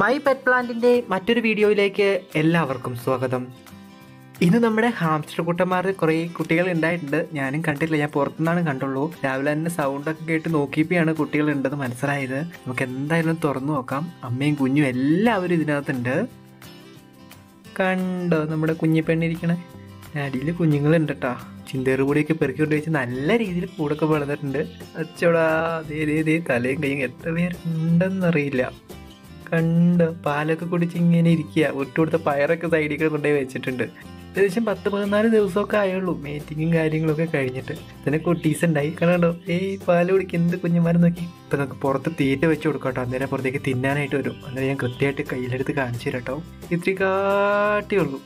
My pet പ്ലാന്റിന്റെ മറ്റൊരു വീഡിയോയിലേക്ക് എല്ലാവർക്കും സ്വാഗതം. ഇന്ന് നമ്മുടെ ഹാംസ്റ്റർ കുട്ടന്മാർ കുറേ കുട്ടികൾ ഉണ്ടായിട്ടുണ്ട്. ഞാനും കണ്ടിട്ടില്ല. ഞാൻ പുറത്തുനിന്നാണ് കണ്ടുള്ളൂ. രാവിലെ തന്നെ സൗണ്ടൊക്കെ കേട്ട് നോക്കിയപ്പോഴാണ് കുട്ടികൾ ഉണ്ടെന്ന് മനസ്സിലായത്. നമുക്ക് എന്തായാലും തുറന്നു നോക്കാം. അമ്മയും കുഞ്ഞും എല്ലാവരും ഇതിനകത്തുണ്ട്. കണ്ടോ നമ്മുടെ കുഞ്ഞിപ്പെണ്ണിരിക്കണേ അടിയിൽ കുഞ്ഞുങ്ങളുണ്ട് കേട്ടോ ചിന്തേറ് കൂടിയൊക്കെ പെറുക്കി കൊണ്ട് വെച്ച് നല്ല രീതിയിൽ കൂടൊക്കെ വളർന്നിട്ടുണ്ട്. അച്ചോടാ ദേ തലയും കൈയും എത്ര പേരുണ്ടെന്നറിയില്ല. കണ്ട് പാലൊക്കെ കുടിച്ച് ഇങ്ങനെ ഇരിക്കുക. ഒട്ടുകൊടുത്ത പയറൊക്കെ സൈഡിൽ കൊണ്ടുപോയി വെച്ചിട്ടുണ്ട്. ഏകദേശം പത്ത് പതിനാല് ദിവസമൊക്കെ ആയുള്ളൂ. മീറ്റിങ്ങും കാര്യങ്ങളൊക്കെ കഴിഞ്ഞിട്ട്. പിന്നെ കുട്ടീസ് ഉണ്ടായി. കണ്ടോ? ഏയ് പാൽ കുടിക്കുക എന്ത് കുഞ്ഞുമാരെ നോക്കി? ഇപ്പം നമുക്ക് പുറത്ത് തീറ്റ വെച്ച് കൊടുക്കട്ടോ അന്നേരം പുറത്തേക്ക് തിന്നാനായിട്ട് വരും. അന്നേരം ഞാൻ കൃത്യമായിട്ട് കയ്യിലെടുത്ത് കാണിച്ചു തരട്ടോ ഇത്തിരി കാട്ടിയുള്ളൂ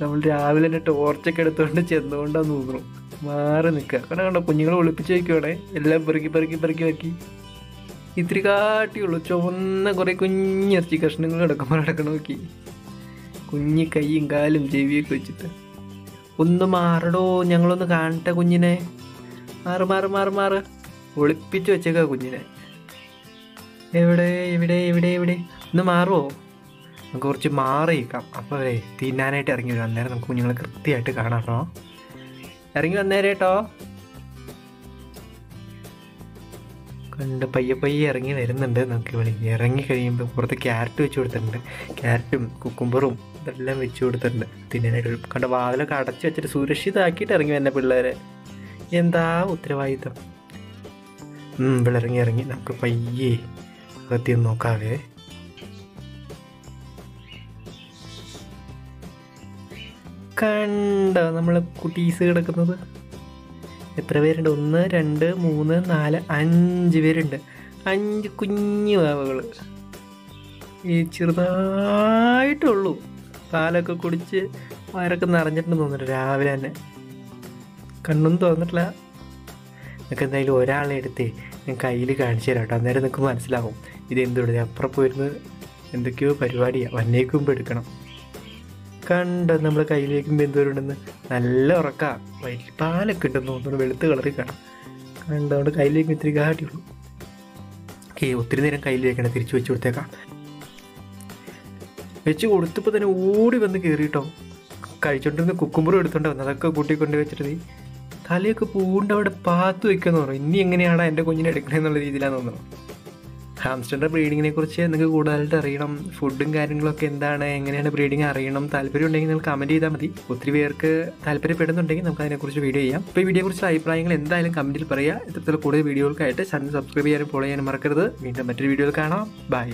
നമ്മൾ രാവിലെ തന്നെ ടോർച്ചൊക്കെ എടുത്തുകൊണ്ട് ചെന്നുകൊണ്ടാന്ന് തോന്നുന്നു. മാറി നിൽക്കുക. കാരണം കണ്ടോ? കുഞ്ഞുങ്ങളെ ഒളിപ്പിച്ച് വയ്ക്കുവാണേ എല്ലാം പെറുക്കി പെറുക്കി പെറുക്കി വെക്കി ഇത്തിരി കാട്ടിയുള്ളൂ ചുവന്ന കുറേ കുഞ്ഞിറച്ചി കഷ്ണങ്ങൾ കിടക്കുമ്പോൾ കിടക്കണം നോക്കി. കുഞ്ഞി കൈയും കാലും ചെവിയൊക്കെ വെച്ചിട്ട്. ഒന്ന് മാറടോ ഞങ്ങളൊന്ന് കാണട്ടെ കുഞ്ഞിനെ. മാറ് മാറ് മാറ് മാറ്. ഒളിപ്പിച്ച് വെച്ചേക്കാ കുഞ്ഞിനെ. എവിടെ എവിടെ എവിടെ എവിടെ? ഒന്ന് മാറുമോ നമുക്ക് കുറച്ച് മാറിയേക്കാം. അപ്പോൾ തിന്നാനായിട്ട് ഇറങ്ങി വരും. അന്നേരം നമുക്ക് കുഞ്ഞുങ്ങളെ കൃത്യമായിട്ട് കാണാം കേട്ടോ. ഇറങ്ങി വന്നേരെ കണ്ട് പയ്യെ പയ്യെ ഇറങ്ങി വരുന്നുണ്ട് നമുക്ക് ഇവിടെ. ഇറങ്ങി കഴിയുമ്പോൾ പുറത്ത് ക്യാരറ്റ് വെച്ച് കൊടുത്തിട്ടുണ്ട്. ക്യാരറ്റും കുക്കുംബറും ഇതെല്ലാം വെച്ച് കൊടുത്തിട്ടുണ്ട്. തിന്നാനായിട്ട് കണ്ട വാതിലൊക്കെ അടച്ച് വെച്ചിട്ട് സുരക്ഷിതമാക്കിയിട്ട് ഇറങ്ങി വരുന്ന പിള്ളേരെ. എന്താ ഉത്തരവാദിത്തം? ഉം, ഇവിടെ ഇറങ്ങി ഇറങ്ങി. നമുക്ക് പയ്യെ അകത്തി നോക്കാവേ. കണ്ടോ നമ്മളെ കുട്ടീസ് കിടക്കുന്നത്? എത്ര പേരുണ്ട്? ഒന്ന് രണ്ട് മൂന്ന് നാല് അഞ്ച് പേരുണ്ട്. അഞ്ച് കുഞ്ഞു വാവകൾ ഈ ചെറുതായിട്ടുള്ളൂ പാലൊക്കെ കുടിച്ച് വയറൊക്കെ നിറഞ്ഞിട്ടുണ്ടെന്ന് തോന്നുന്നു രാവിലെ തന്നെ. കണ്ണൊന്നും തോന്നിട്ടില്ല നിങ്ങൾക്ക് എന്തായാലും ഒരാളെ എടുത്തേ ഞാൻ കയ്യിൽ കാണിച്ചു തരാം കേട്ടോ. അന്നേരം നിങ്ങൾക്ക് മനസ്സിലാവും. ഇത് എന്തുകൊണ്ട് അപ്പുറം പോയിരുന്ന് എന്തൊക്കെയോ പരിപാടിയാണ് വന്നേക്കുമ്പോൾ എടുക്കണം. കണ്ട നമ്മൾ കയ്യിലേക്ക് ബന്ധുവരുണ്ടെന്ന് നല്ല ഉറക്കാം. വൈറ്റ് പാലൊക്കെ ഉണ്ടെന്ന് തോന്നുന്നു. വെളുത്ത് കളറിൽ കാണാം. കണ്ടതുകൊണ്ട് കയ്യിലേക്ക് ഇത്തിരി കാട്ടിയുള്ളൂ ഓക്കെ ഒത്തിരി നേരം കയ്യിൽ വെക്കണം തിരിച്ചു വെച്ച് കൊടുത്തേക്കാം. വെച്ച് കൊടുത്തപ്പോൾ തന്നെ ഓടി വന്ന് കയറിയിട്ടോ കഴിച്ചോണ്ടിരുന്ന കുക്കുമ്പറും എടുത്തോണ്ട് വന്നു. അതൊക്കെ കൂട്ടിക്കൊണ്ട് വെച്ചിട്ട് തലയൊക്കെ പൂണ്ട് അവിടെ പാത്ത് വെക്കുമെന്ന് പറഞ്ഞു. ഇനി എങ്ങനെയാണ് എന്റെ കുഞ്ഞിനെ എടുക്കണമെന്നുള്ള രീതിയിലാണ് തോന്നുന്നു. ഹാംസ്റ്ററിന്റെ ബ്രീഡിങ്ങിനെ കുറിച്ച് നിങ്ങൾക്ക് കൂടുതലായിട്ട് അറിയണം. ഫുഡും കാര്യങ്ങളൊക്കെ എന്താണ്? എങ്ങനെയാണ് ബ്രീഡിങ് അറിയണം? താല്പര്യം ഉണ്ടെങ്കിൽ നിങ്ങൾ കമന്റ് ചെയ്താൽ മതി. ഒത്തിരി പേർക്ക് താല്പര്യപ്പെടുന്നുണ്ടെങ്കിൽ നമുക്ക് അതിനെക്കുറിച്ച് വീഡിയോ ചെയ്യാം. അപ്പോൾ ഈ വീഡിയോയെക്കുറിച്ച് അഭിപ്രായങ്ങൾ എന്തായാലും കമന്റിൽ പറയുക. ഇത്തരത്തിലുള്ള കൂടുതൽ വീഡിയോകൾക്കായിട്ട് ചാനൽ സബ്സ്ക്രൈബ് ചെയ്യാനും ഫോളോ ചെയ്യാനും മറക്കരുത്. വീണ്ടും മറ്റൊരു വീഡിയോയിൽ കാണാം. ബൈ